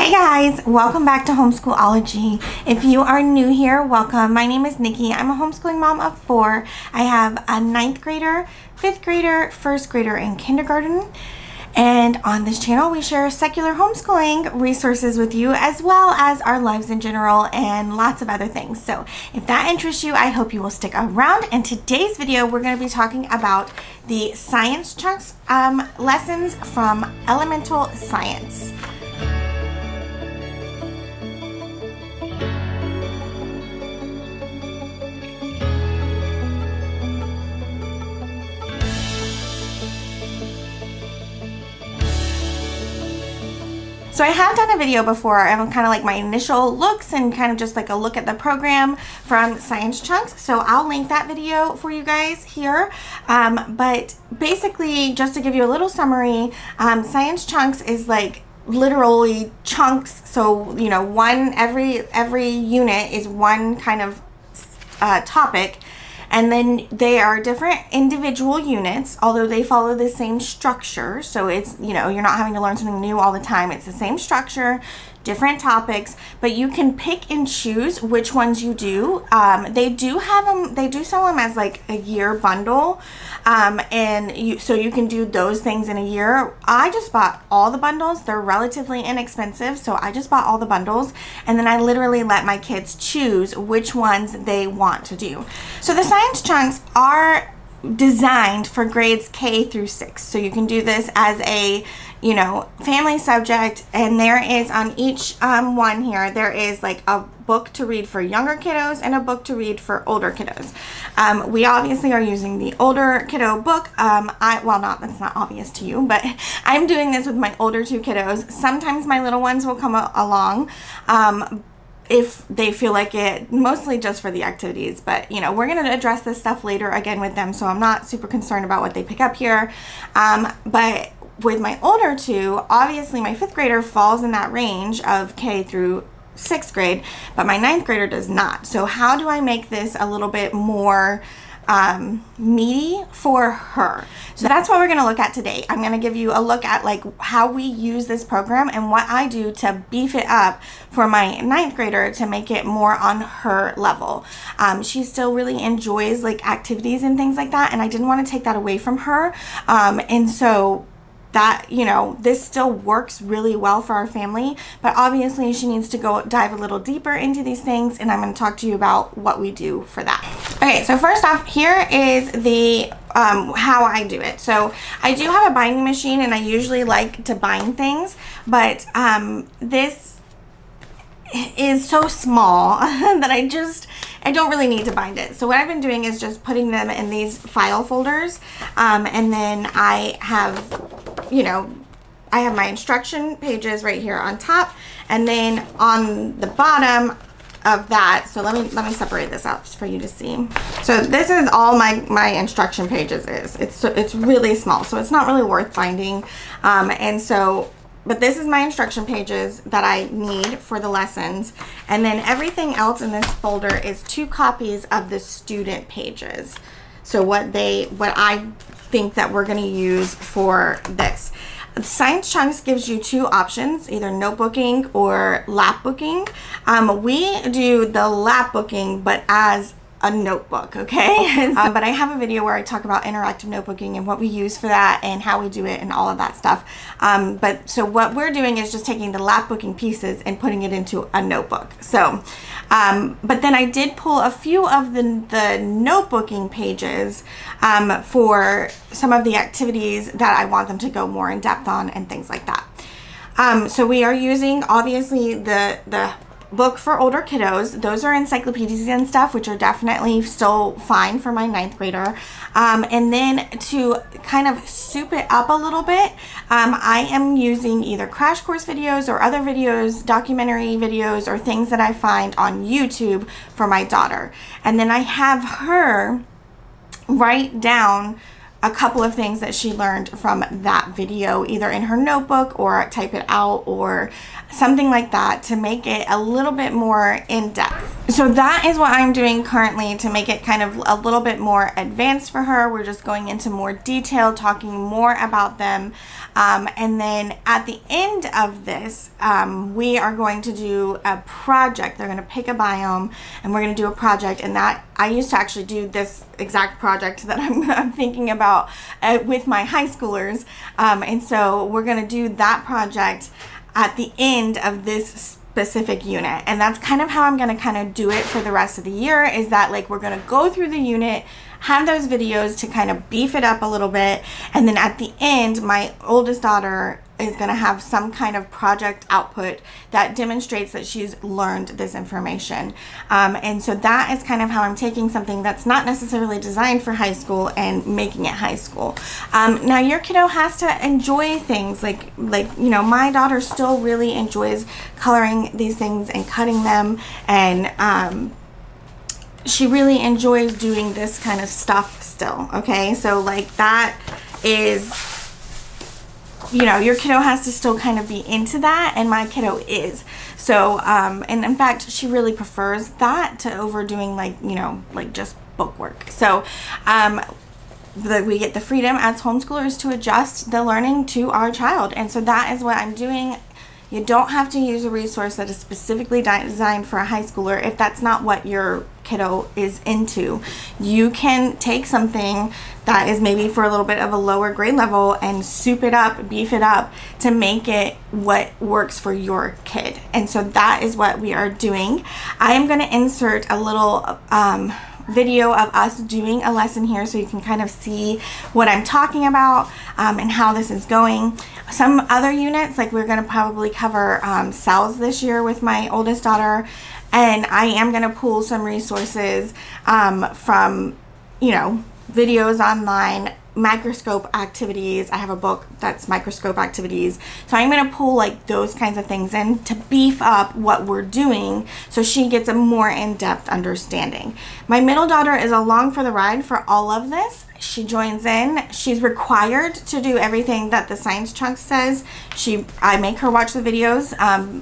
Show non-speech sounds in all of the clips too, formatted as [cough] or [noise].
Hey guys, welcome back to Homeschoolology. If you are new here, welcome. My name is Niki. I'm a homeschooling mom of four. I have a ninth grader, fifth grader, first grader, and kindergarten. And on this channel, we share secular homeschooling resources with you as well as our lives in general and lots of other things. So if that interests you, I hope you will stick around. In today's video, we're going to be talking about the science chunks um, lessons from elemental science. So I have done a video before of kind of like my initial looks and kind of just like a look at the program from Science Chunks. So I'll link that video for you guys here. Um, but basically, just to give you a little summary, um, Science Chunks is like literally chunks. So, you know, one, every, every unit is one kind of uh, topic and then they are different individual units, although they follow the same structure. So it's, you know, you're not having to learn something new all the time. It's the same structure, different topics, but you can pick and choose which ones you do. Um, they do have them, they do sell them as like a year bundle. Um, and you, so you can do those things in a year. I just bought all the bundles. They're relatively inexpensive. So I just bought all the bundles and then I literally let my kids choose which ones they want to do. So the science chunks are designed for grades K through 6. So you can do this as a, you know, family subject and there is on each um, one here, there is like a book to read for younger kiddos and a book to read for older kiddos. Um, we obviously are using the older kiddo book. Um, I Well, not that's not obvious to you, but [laughs] I'm doing this with my older two kiddos. Sometimes my little ones will come along, um, if they feel like it, mostly just for the activities. But, you know, we're going to address this stuff later again with them, so I'm not super concerned about what they pick up here. Um, but with my older two, obviously my fifth grader falls in that range of K through sixth grade, but my ninth grader does not. So how do I make this a little bit more um, meaty for her. So that's what we're going to look at today. I'm going to give you a look at like how we use this program and what I do to beef it up for my ninth grader to make it more on her level. Um, she still really enjoys like activities and things like that and I didn't want to take that away from her. Um, and so that you know this still works really well for our family but obviously she needs to go dive a little deeper into these things and I'm going to talk to you about what we do for that okay so first off here is the um, how I do it so I do have a binding machine and I usually like to bind things but um, this is so small [laughs] that I just I don't really need to bind it. So what I've been doing is just putting them in these file folders um, and then I have you know, I have my instruction pages right here on top and then on the bottom of that so let me let me separate this out for you to see. So this is all my my instruction pages is. It's it's really small so it's not really worth finding. Um, and so but this is my instruction pages that I need for the lessons. And then everything else in this folder is two copies of the student pages. So what they what I think that we're going to use for this. Science Chunks gives you two options, either notebooking or lap booking. Um, we do the lap booking, but as a notebook, okay? [laughs] um, but I have a video where I talk about interactive notebooking and what we use for that and how we do it and all of that stuff. Um, but so what we're doing is just taking the lapbooking pieces and putting it into a notebook. So, um, but then I did pull a few of the, the notebooking pages um, for some of the activities that I want them to go more in depth on and things like that. Um, so we are using obviously the, the book for older kiddos. Those are encyclopedias and stuff, which are definitely still fine for my ninth grader. Um, and then to kind of soup it up a little bit, um, I am using either crash course videos or other videos, documentary videos, or things that I find on YouTube for my daughter. And then I have her write down a couple of things that she learned from that video, either in her notebook or type it out or something like that to make it a little bit more in depth. so that is what I'm doing currently to make it kind of a little bit more advanced for her. We're just going into more detail, talking more about them. Um, and then at the end of this, um, we are going to do a project. They're going to pick a biome and we're going to do a project. And that I used to actually do this exact project that I'm, [laughs] I'm thinking about uh, with my high schoolers. Um, and so we're going to do that project at the end of this specific unit and that's kind of how I'm going to kind of do it for the rest of the year is that like we're going to go through the unit have those videos to kind of beef it up a little bit and then at the end my oldest daughter is going to have some kind of project output that demonstrates that she's learned this information. Um, and so that is kind of how I'm taking something that's not necessarily designed for high school and making it high school. Um, now your kiddo has to enjoy things like, like, you know, my daughter still really enjoys coloring these things and cutting them and, um, she really enjoys doing this kind of stuff still okay so like that is you know, your kiddo has to still kind of be into that, and my kiddo is. So, um, and in fact, she really prefers that to overdoing like, you know, like just book work. So, um, the, we get the freedom as homeschoolers to adjust the learning to our child. And so that is what I'm doing you don't have to use a resource that is specifically designed for a high schooler if that's not what your kiddo is into. You can take something that is maybe for a little bit of a lower grade level and soup it up, beef it up to make it what works for your kid. And so that is what we are doing. I am going to insert a little um, video of us doing a lesson here so you can kind of see what I'm talking about um, and how this is going. Some other units, like we're going to probably cover um, cells this year with my oldest daughter, and I am going to pull some resources um, from, you know, videos online microscope activities. I have a book that's microscope activities. So I'm going to pull like those kinds of things in to beef up what we're doing so she gets a more in-depth understanding. My middle daughter is along for the ride for all of this. She joins in. She's required to do everything that the science chunk says. She, I make her watch the videos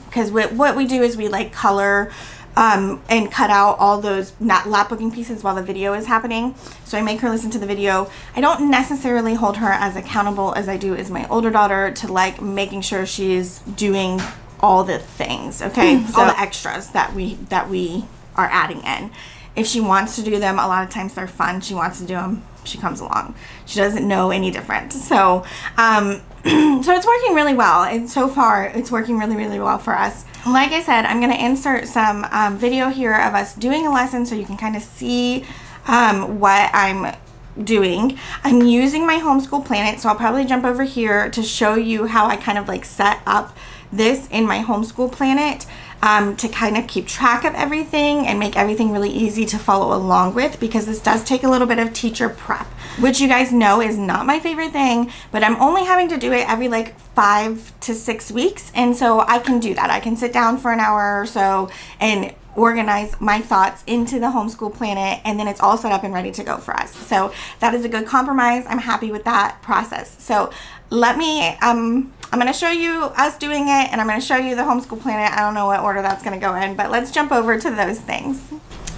because um, what we do is we like color um, and cut out all those not lap booking pieces while the video is happening. So I make her listen to the video. I don't necessarily hold her as accountable as I do as my older daughter to like making sure she's doing all the things, okay? so all the extras that we that we are adding in. If she wants to do them, a lot of times they're fun. She wants to do them. She comes along. She doesn't know any different. So, um, [clears throat] so it's working really well. And so far, it's working really, really well for us like I said, I'm going to insert some um, video here of us doing a lesson so you can kind of see um, what I'm doing. I'm using my homeschool planet, so I'll probably jump over here to show you how I kind of like set up this in my homeschool planet um, to kind of keep track of everything and make everything really easy to follow along with because this does take a little bit of teacher prep, which you guys know is not my favorite thing, but I'm only having to do it every like five to six weeks. And so I can do that. I can sit down for an hour or so and organize my thoughts into the homeschool planet and then it's all set up and ready to go for us. So that is a good compromise. I'm happy with that process. So let me, um, I'm going to show you us doing it and I'm going to show you the homeschool planet. I don't know what order that's going to go in, but let's jump over to those things.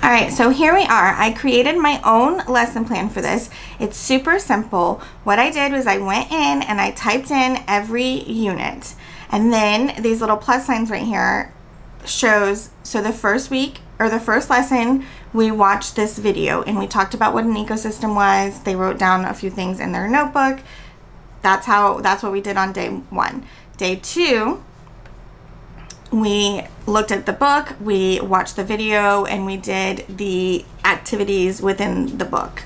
All right, so here we are. I created my own lesson plan for this. It's super simple. What I did was I went in and I typed in every unit. And then these little plus signs right here shows, so the first week or the first lesson, we watched this video and we talked about what an ecosystem was. They wrote down a few things in their notebook. That's how, that's what we did on day one. Day two, we looked at the book, we watched the video, and we did the activities within the book.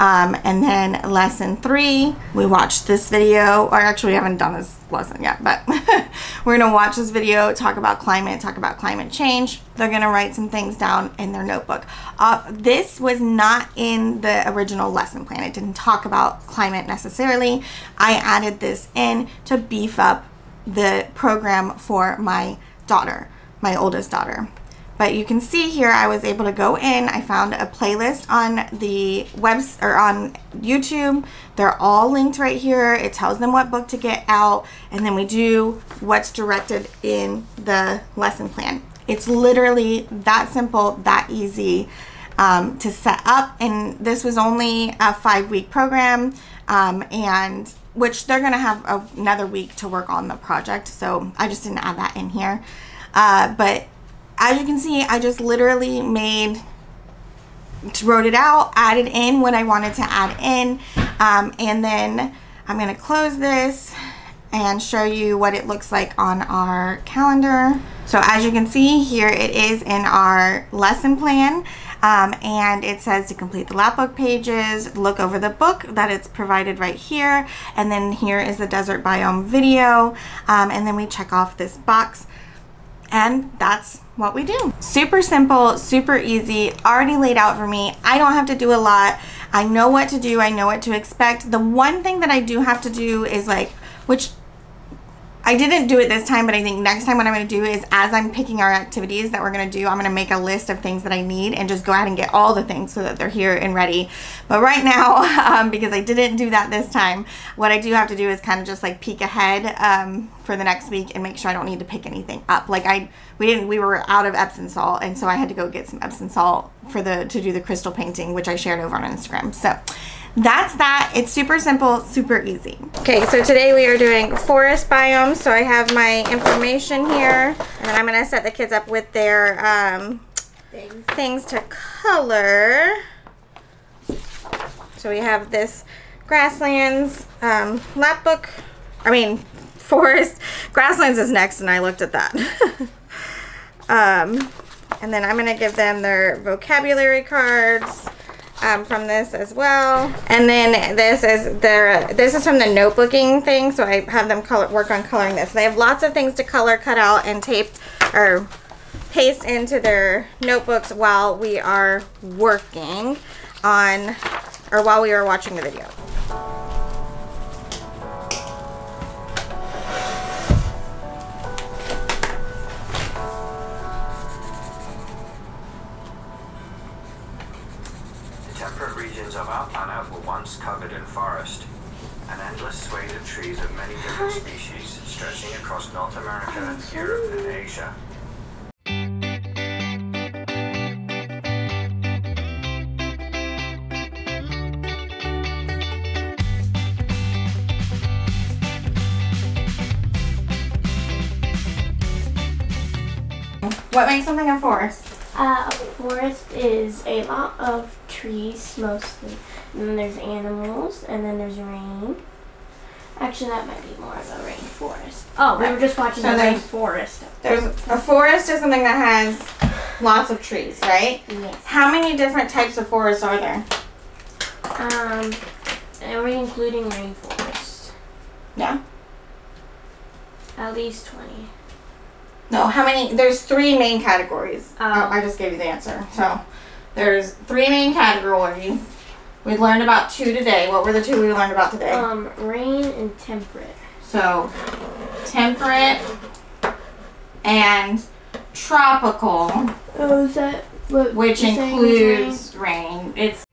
Um, and then lesson three, we watched this video, or actually we haven't done this lesson yet, but [laughs] we're gonna watch this video, talk about climate, talk about climate change. They're gonna write some things down in their notebook. Uh, this was not in the original lesson plan. It didn't talk about climate necessarily. I added this in to beef up the program for my daughter, my oldest daughter. But you can see here I was able to go in. I found a playlist on the webs or on YouTube. They're all linked right here. It tells them what book to get out and then we do what's directed in the lesson plan. It's literally that simple, that easy um, to set up. And this was only a five week program. Um, and which they're going to have another week to work on the project. So I just didn't add that in here. Uh, but as you can see, I just literally made, wrote it out, added in what I wanted to add in. Um, and then I'm going to close this and show you what it looks like on our calendar. So as you can see here, it is in our lesson plan. Um, and it says to complete the lap book pages, look over the book that it's provided right here. And then here is the desert biome video. Um, and then we check off this box and that's what we do. Super simple, super easy, already laid out for me. I don't have to do a lot. I know what to do. I know what to expect. The one thing that I do have to do is like, which I didn't do it this time, but I think next time what I'm going to do is as I'm picking our activities that we're going to do, I'm going to make a list of things that I need and just go ahead and get all the things so that they're here and ready. But right now, [laughs] um, because I didn't do that this time, what I do have to do is kind of just like peek ahead um, for the next week and make sure I don't need to pick anything up. Like I, we didn't, we were out of Epsom salt and so I had to go get some Epsom salt for the, to do the crystal painting, which I shared over on Instagram. So that's that. It's super simple, super easy. Okay, so today we are doing forest biomes. So I have my information here, and then I'm gonna set the kids up with their um, things. things to color. So we have this grasslands um, lap book. I mean, [laughs] forest. Grasslands is next, and I looked at that. [laughs] um, and then I'm gonna give them their vocabulary cards um, from this as well. And then this is their this is from the notebooking thing, so I have them color work on coloring this. They have lots of things to color, cut out, and tape or paste into their notebooks while we are working on or while we are watching the video. Planet covered in forest. An endless swathe of trees of many different species stretching across North America, Europe and Asia. What makes something a forest? Uh, a forest is a lot of trees mostly. And then there's animals, and then there's rain. Actually, that might be more of a rainforest. Oh, we were just watching so the rainforest. There's a forest is something that has lots of trees, right? Yes. How many different types of forests are there? Um, are we including rainforest? Yeah. At least 20. No, how many? There's three main categories. Oh. oh. I just gave you the answer. So there's three main categories. We learned about two today. What were the two we learned about today? Um, rain and temperate. So temperate and tropical. Oh, is that what? Which includes rain? rain. It's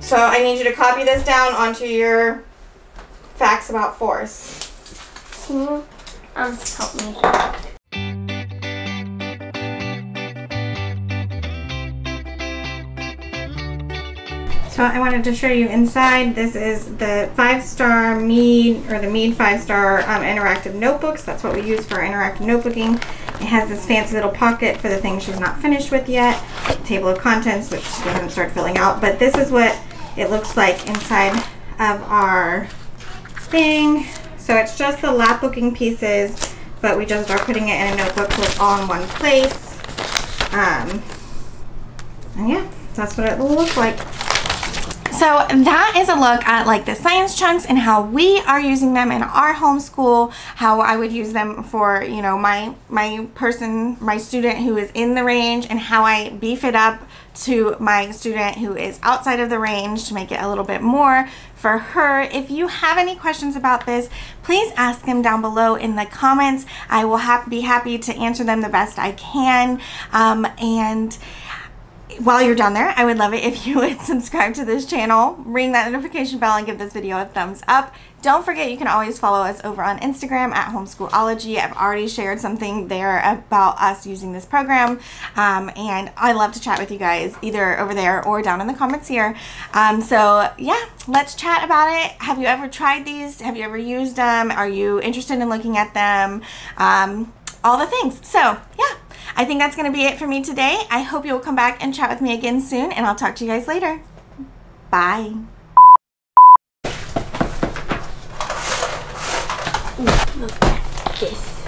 So I need you to copy this down onto your facts about force. Can you um, help me? So I wanted to show you inside. This is the five-star Mead, or the Mead five-star um, interactive notebooks. That's what we use for interactive notebooking. It has this fancy little pocket for the things she's not finished with yet. Table of contents, which she hasn't started filling out. But this is what it looks like inside of our thing. So it's just the lapbooking pieces, but we just are putting it in a notebook so it's all in one place. Um, and yeah, that's what it will look like. So that is a look at like the science chunks and how we are using them in our homeschool, how I would use them for, you know, my my person, my student who is in the range and how I beef it up to my student who is outside of the range to make it a little bit more for her. If you have any questions about this, please ask them down below in the comments. I will ha be happy to answer them the best I can. Um, and while you're down there, I would love it if you [laughs] would subscribe to this channel, ring that notification bell, and give this video a thumbs up. Don't forget, you can always follow us over on Instagram at Homeschoolology. I've already shared something there about us using this program, um, and I love to chat with you guys either over there or down in the comments here. Um, so, yeah, let's chat about it. Have you ever tried these? Have you ever used them? Are you interested in looking at them? Um, all the things. So, yeah. I think that's going to be it for me today. I hope you'll come back and chat with me again soon, and I'll talk to you guys later. Bye. Look at this.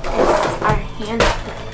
This is our.